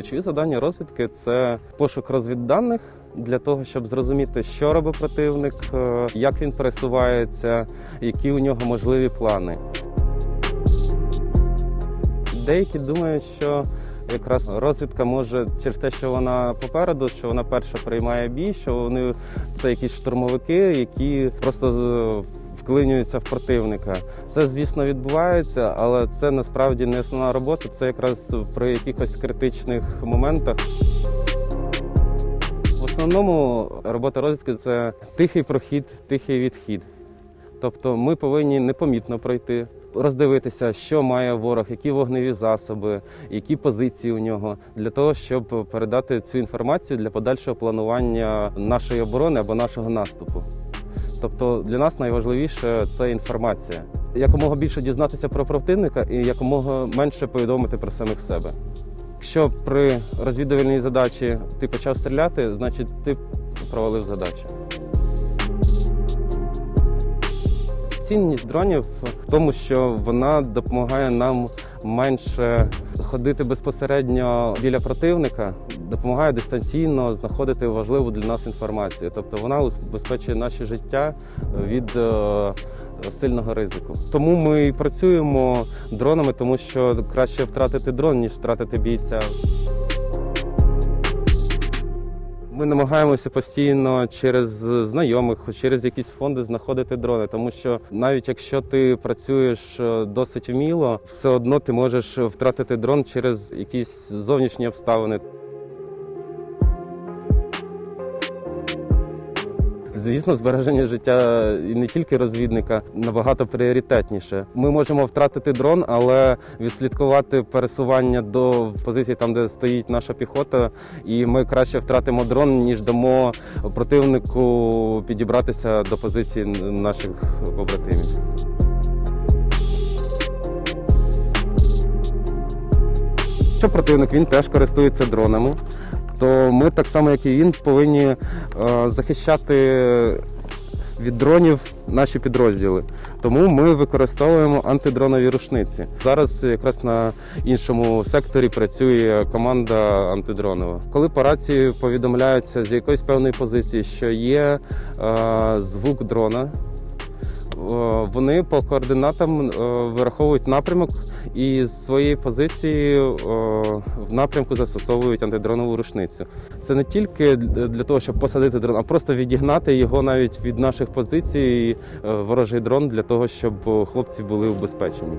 Ключові завдання розвідки це пошук розвідданих для того, щоб зрозуміти, що робить противник, е, як він пересувається, які у нього можливі плани. Деякі думають, що якраз розвідка може через те, що вона попереду, що вона перша приймає бій, що вони це якісь штурмовики, які просто вклинюються в противника. Це, звісно, відбувається, але це насправді не основна робота. Це якраз при якихось критичних моментах. В основному робота розвідки це тихий прохід, тихий відхід. Тобто ми повинні непомітно пройти, роздивитися, що має ворог, які вогневі засоби, які позиції у нього, для того, щоб передати цю інформацію для подальшого планування нашої оборони або нашого наступу. Тобто для нас найважливіше це інформація. Якомога більше дізнатися про противника і якомога менше повідомити про самих себе. Якщо при розвідувальній задачі ти почав стріляти, значить ти провалив задачу. Цінність дронів в тому, що вона допомагає нам менше ходити безпосередньо біля противника, допомагає дистанційно знаходити важливу для нас інформацію. Тобто вона убезпечує наше життя від е, сильного ризику. Тому ми і працюємо дронами, тому що краще втратити дрон, ніж втратити бійця. Ми намагаємося постійно через знайомих, через якісь фонди знаходити дрони, тому що навіть якщо ти працюєш е, досить вміло, все одно ти можеш втратити дрон через якісь зовнішні обставини. Звісно, збереження життя і не тільки розвідника набагато пріоритетніше. Ми можемо втратити дрон, але відслідкувати пересування до позиції там, де стоїть наша піхота, і ми краще втратимо дрон, ніж дамо противнику підібратися до позиції наших побратимів. Якщо противник він теж користується дронами, то ми так само, як і він, повинні е, захищати від дронів наші підрозділи. Тому ми використовуємо антидронові рушниці. Зараз якраз на іншому секторі працює команда антидронова. Коли по рації повідомляються з якоїсь певної позиції, що є е, звук дрона. Е, Вони по координатам е, вираховують напрямок і з своєї позиції е, в напрямку застосовують антидронову рушницю. Це не тільки для того, щоб посадити дрон, а просто відігнати його навіть від наших позицій, ворожий дрон, для того, щоб хлопці були убезпечені.